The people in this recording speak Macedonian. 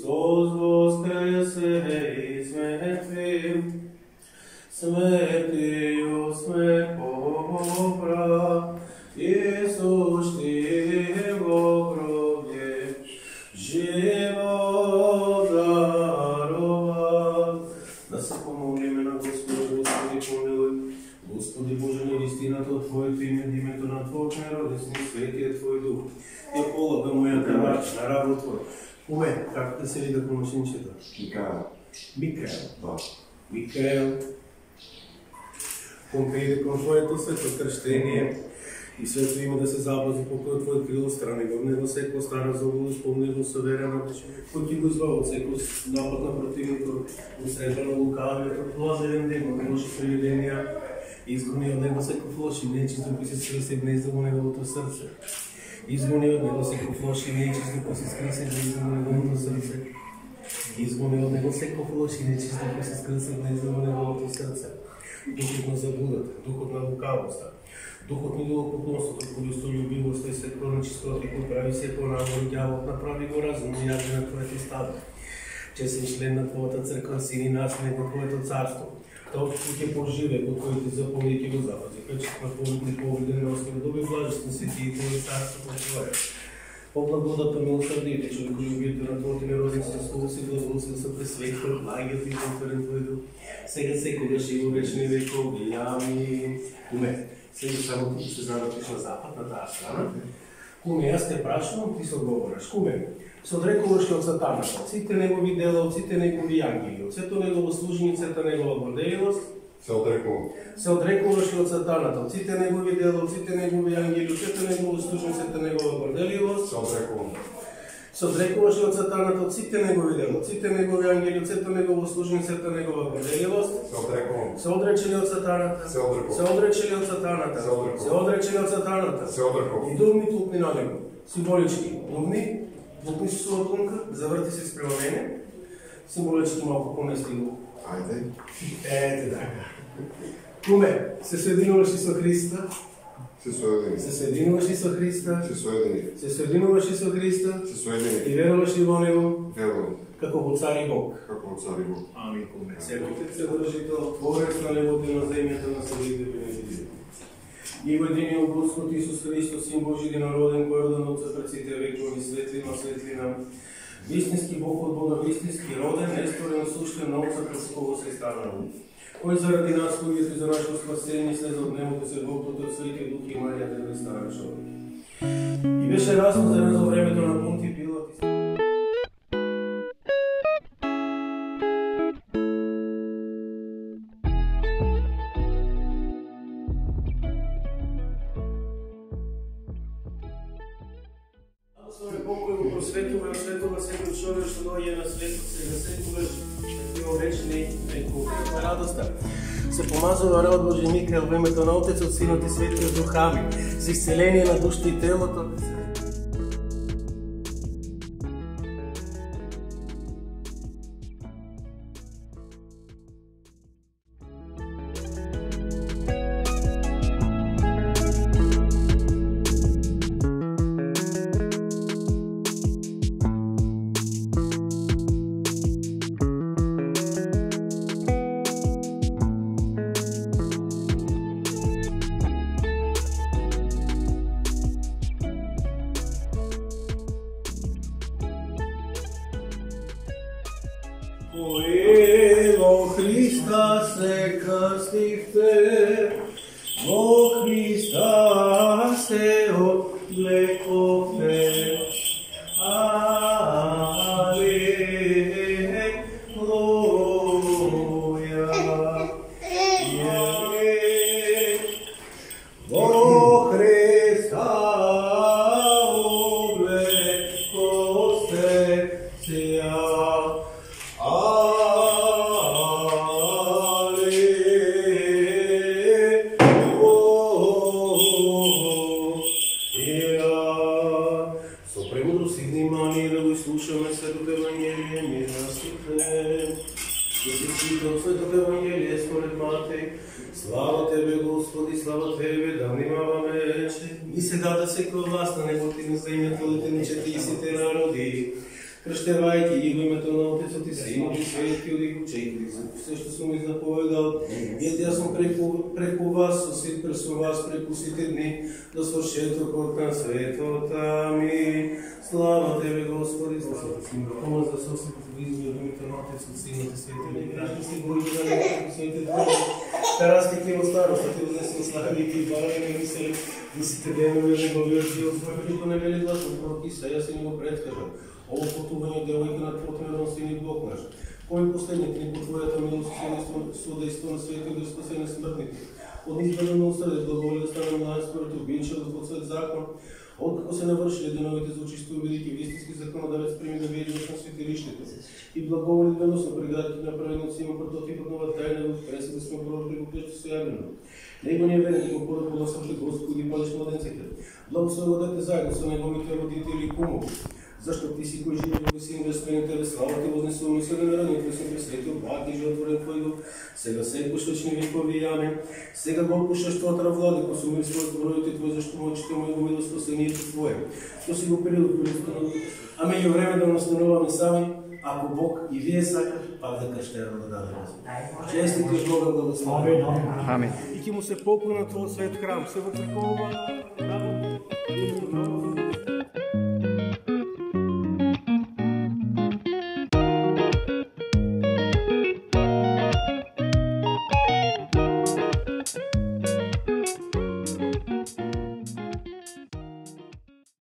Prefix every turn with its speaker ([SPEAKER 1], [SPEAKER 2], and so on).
[SPEAKER 1] Амин. Христос воскресе из мертвых, смертью смерть побра, Уе, како да помошничето?
[SPEAKER 2] Микаел.
[SPEAKER 1] Микаел.
[SPEAKER 2] Да.
[SPEAKER 1] Микаел, кон приде кон Твоето свето крштение и свето име да се запази покој Твој крило страни во него секој стара зло спомни го суверено, кој ти го избава од секој напад на противникот, усрета на лукавиот, од лазарен ден, од лоши привиденија, изгони од него секој лош и нечист кој се скри се гнезда во неговото срце. Изгони од него секој лош и нечист кој се скрсе се гнезда во неговото срце. Изгони од него секој лош и нечист кој се скрсе во да неговото срце. Духот на заблудата, духот на лукавоста, духот на идолопоклонството, кој исто љубивост и секој нечистоти, кој прави се понагон дјавот, направи го разум и јаде на твоите стади. Че си член на твојата црква, сини наследник на твоето царство. Тоа ќе поживе, по кој ти заповеди ќе го запази, кој така ќе па повидни не на основи доби блажестни си ти и твој царство да твое. По благодата милосрдите, човеко љубите на Твоите неродни се слово си благословен се пресветло, благиот и конферен твой дух. Сега секогаш и во вечни векови. Амин. Уме. сега само ти се занапиш да на запад, на таа страна. Куме, јас те прашувам, ти се одговораш. Куме, се одрекуваш од сатаната, од сите негови дела, од сите негови ангели, од сето негово служење, сета негова горделивост,
[SPEAKER 2] Се отрекувам.
[SPEAKER 1] се одрекуваш од сатаната, од сите негови дела, од сите негови ангели, од сето негово служење, сета негова горделивост,
[SPEAKER 2] Се отрекувам.
[SPEAKER 1] Се одрекуваш од сатаната, од сите негови дела, од сите негови ангели, од сето негово служење, сета негова горделивост,
[SPEAKER 2] Се отрекувам.
[SPEAKER 1] се одречени од сатаната,
[SPEAKER 2] Се одрекувам.
[SPEAKER 1] се одречени од сатаната,
[SPEAKER 2] Се одрекувам.
[SPEAKER 1] се одречени од сатаната,
[SPEAKER 2] Се отрекувам.
[SPEAKER 1] и дувни тупни на него, символички, дувни, букни со своја тунка, заврти се спрема мене, символички малку понестигу.
[SPEAKER 2] Ајде.
[SPEAKER 1] Ете така. Куме, се соединуваш и со Христа,
[SPEAKER 2] Се соедини.
[SPEAKER 1] се соединуваш и со Христа,
[SPEAKER 2] Се соедини.
[SPEAKER 1] се соединуваш и со Христа,
[SPEAKER 2] Се
[SPEAKER 1] и
[SPEAKER 2] соедини.
[SPEAKER 1] веруваш и во Него,
[SPEAKER 2] Верувам.
[SPEAKER 1] како во Цар и Бог.
[SPEAKER 2] Како цар и Бог.
[SPEAKER 1] Амин. Секој се држител, Творец на небото и на земјата на силите винаги. И во единиот Господ Исус Христос, син Божи единороден, кој е роден од пред сите векови, светлина, светлина, вистински Бог од Бога, вистински роден, нестворен, суштен на Отца пред кого се станал. Кој заради нас, кој и за нашето спасение, слезе од небото се Бог од Свети Дух и Марија да не стара човек. И беше распозрен за нас во времето на Понти Пилат и Благослови покој го просветува и осветува секој човек што доаѓа на светот сега секогаш и во. Радоста се помазува род Божи Микаел во името на Отецот, Синот и Светиот Дух. Амин. За исцеление на душта и телото. Кој во Христа Да светот Евангелие според Матеј. Слава Тебе, Господи, слава Тебе, да внимаваме, че и сега да се власт на небото и на земјата, да те ни чети и сите народи крштевајќи ги во името на Отецот и Синот и Светиот и учејќи за се што сум ви заповедал. Ете, јас сум преку, преку вас, со сит пресо вас, преку сите дни, до свршетокот на светот. Амин. Слава Тебе, Господи, слава Ти, Бога, за сосед измија во името на Отецот, Синот и Светиот и грати се Божи, на Светиот Бог. Тараски ке во старост, ти вознесено слави и барање мисели, да сите денови на неговиот живот, својот не вели гласно пророки, се ни го предскажа. Ово потување девојка на противен сини и Бог наш. Кој последник ни по Твојата милост и судејство на светот да спасение смртните. Од избрано усреде благоволи да стане младен според обичајот од свет закон, Откако се навршиле деновите за очисто бидејќи вистински законодавец прими да види на светилиштето и благоволи да веносно преградите на праведници има прототипот нова тајна во да сме прво преку Христос се јавено. Него не е верен, го пород благословите Господи и палиш младенците. Благословодете заедно со неговите родители и кумови. Зашто ти си кој живе во безсмените ве слава ти вознесуваме се на раните се пресветил, пак и животворен твој дух, сега се пушечни векови амен. Сега го пушаш твојата влади, ко сумир својот бројите твој, зашто мојчите мој го видо спасението твое. Што си го перил користено, а меѓу време да настануваме сами, ако Бог и вие сакат, пак да каштерно да дадеме. Честите Бога благослови.
[SPEAKER 3] Амин.
[SPEAKER 1] И ќе му се поклонат во свет храм, се во цркова, и